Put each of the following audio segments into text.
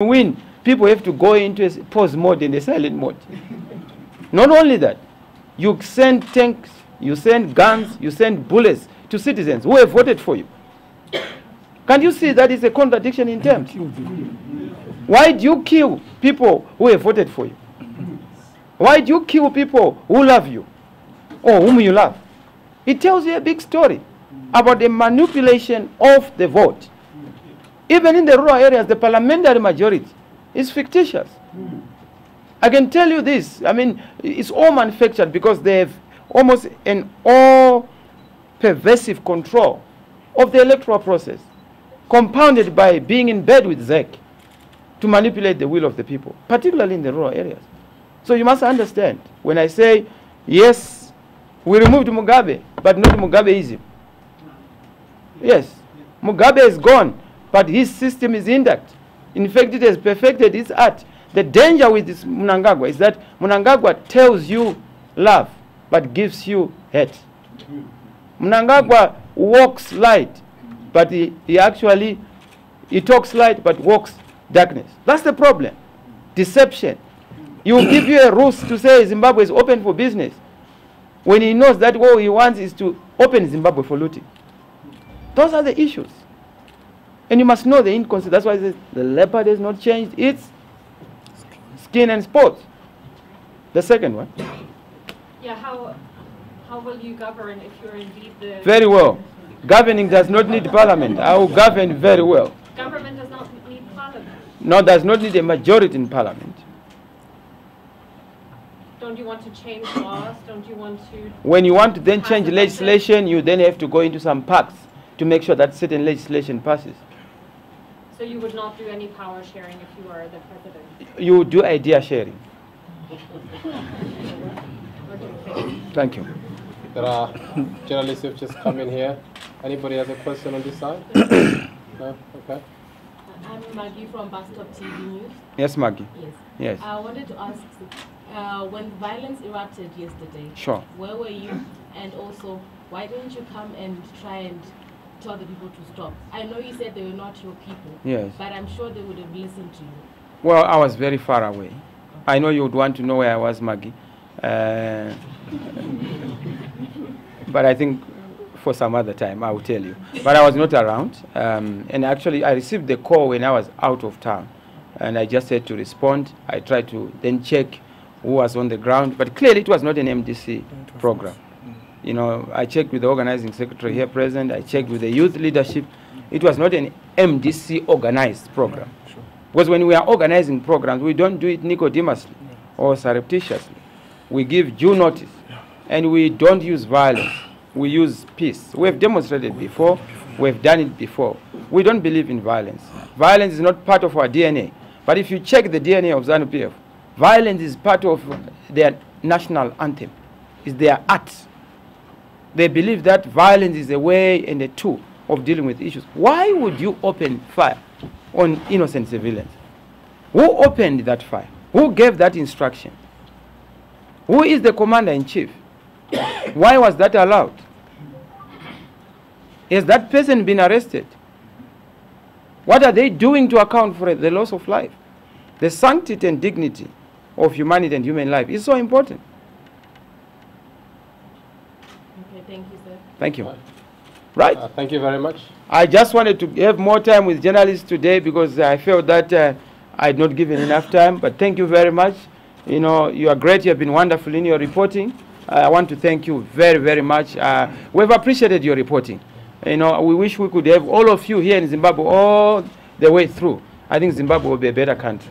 win, people have to go into a pause mode and a silent mode. Not only that, you send tanks, you send guns, you send bullets to citizens who have voted for you. Can't you see that is a contradiction in terms? Why do you kill people who have voted for you? Why do you kill people who love you or whom you love? It tells you a big story about the manipulation of the vote. Even in the rural areas, the parliamentary majority is fictitious. Hmm. I can tell you this. I mean, it's all manufactured because they have almost an all pervasive control of the electoral process, compounded by being in bed with ZEC to manipulate the will of the people, particularly in the rural areas. So you must understand, when I say, yes, we removed Mugabe, but not Mugabeism. Yes, Mugabe is gone, but his system is intact. In fact, it has perfected its art. The danger with this Mnangagwa is that Mnangagwa tells you love, but gives you hate. Mnangagwa walks light, but he, he actually, he talks light, but walks darkness. That's the problem. Deception. He will give you a ruse to say Zimbabwe is open for business when he knows that all he wants is to open Zimbabwe for looting. Those are the issues. And you must know the inconsistency. That's why says the leopard has not changed its skin and spots. The second one. Yeah, how, how will you govern if you're indeed the... Very well. Governing does not need parliament. I will govern very well. Government does not need parliament. No, does not need a majority in parliament. Don't you want to change laws? Don't you want to... When you want to then change legislation, you then have to go into some pacts to make sure that certain legislation passes. So you would not do any power sharing if you were the president? You would do idea sharing. Thank you. There are journalists who've just come in here. Anybody has a question on this side? no? Okay. I'm Maggie from Bus Stop TV News. Yes, Maggie. Yes. Yes. I wanted to ask, uh, when violence erupted yesterday, Sure. where were you? And also, why didn't you come and try and tell the people to stop? I know you said they were not your people, Yes. but I'm sure they would have listened to you. Well, I was very far away. I know you would want to know where I was, Maggie. Uh, but I think for some other time I will tell you. But I was not around. Um, and actually, I received the call when I was out of town. And I just had to respond. I tried to then check who was on the ground. But clearly, it was not an MDC program. You know, I checked with the organizing secretary here present. I checked with the youth leadership. It was not an MDC organized program. Because when we are organizing programs, we don't do it nicodemously or surreptitiously. We give due notice and we don't use violence. We use peace. We have demonstrated before, we have done it before. We don't believe in violence. Violence is not part of our DNA. But if you check the DNA of ZANU PF, violence is part of their national anthem, is their art. They believe that violence is a way and a tool of dealing with issues. Why would you open fire on innocent civilians? Who opened that fire? Who gave that instruction? Who is the commander in chief? Why was that allowed? Has that person been arrested? What are they doing to account for the loss of life? The sanctity and dignity of humanity and human life is so important. Okay, thank you, sir. Thank you. Right. Right? Uh, thank you very much. I just wanted to have more time with journalists today because I felt that uh, I had not given enough time. But thank you very much. You know, you are great. You have been wonderful in your reporting. Uh, I want to thank you very, very much. Uh, we've appreciated your reporting. You know, we wish we could have all of you here in Zimbabwe all the way through. I think Zimbabwe will be a better country.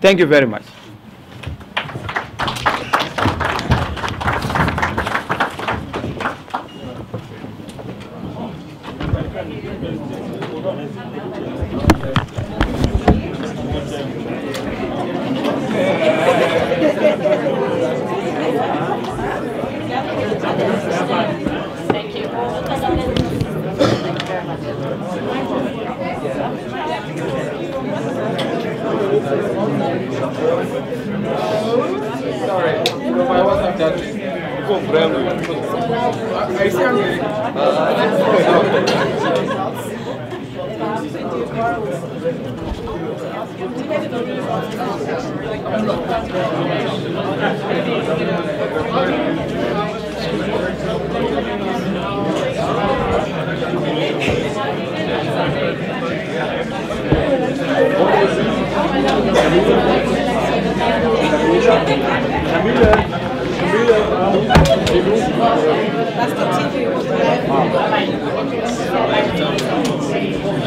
Thank you very much. Thank you. Sorry, you know, Camille, Camille, Camille.